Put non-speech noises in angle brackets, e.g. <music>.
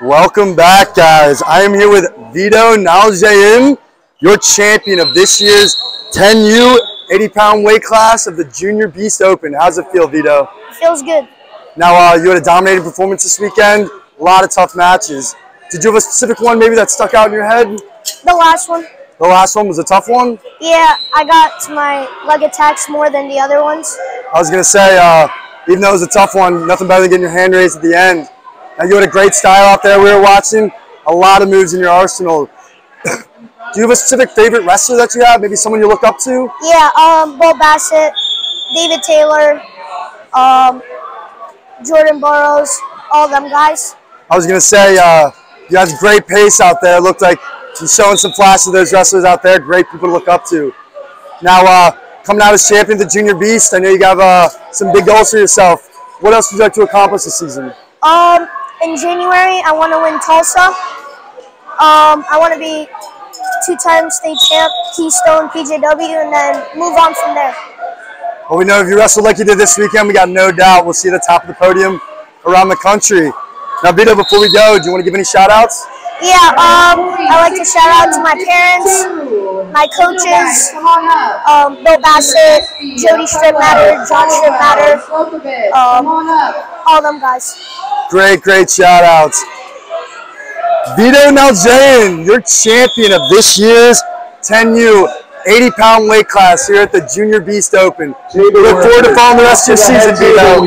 Welcome back, guys. I am here with Vito Naljayan, your champion of this year's 10U 80 pound weight class of the Junior Beast Open. How's it feel, Vito? Feels good. Now, uh, you had a dominating performance this weekend, a lot of tough matches. Did you have a specific one maybe that stuck out in your head? The last one. The last one was a tough one? Yeah, I got my leg attacks more than the other ones. I was going to say, uh, even though it was a tough one, nothing better than getting your hand raised at the end. Now, you had a great style out there we were watching. A lot of moves in your arsenal. <coughs> Do you have a specific favorite wrestler that you have? Maybe someone you look up to? Yeah, um, Bo Bassett, David Taylor, um, Jordan Burroughs, all them guys. I was going to say, uh, you have great pace out there. It looked like you're showing some flashes of those wrestlers out there. Great people to look up to. Now, uh, coming out as champion of the Junior Beast, I know you have uh, some big goals for yourself. What else would you like to accomplish this season? Um, in January, I want to win Tulsa. Um, I want to be two-time state champ, Keystone, PJW, and then move on from there. Well, we know if you wrestle like you did this weekend, we got no doubt we'll see you at the top of the podium around the country. Now, Vito, before we go, do you want to give any shout-outs? Yeah, um, I like to shout out to my parents, my coaches, um, Bill Bassett, Jody Strittmatter, John Strittmatter, um, all them guys. Great, great shout outs. Vito Naljayan, your champion of this year's 10U 80 pound weight class here at the Junior Beast Open. Look forward to following the rest of your season, Vito.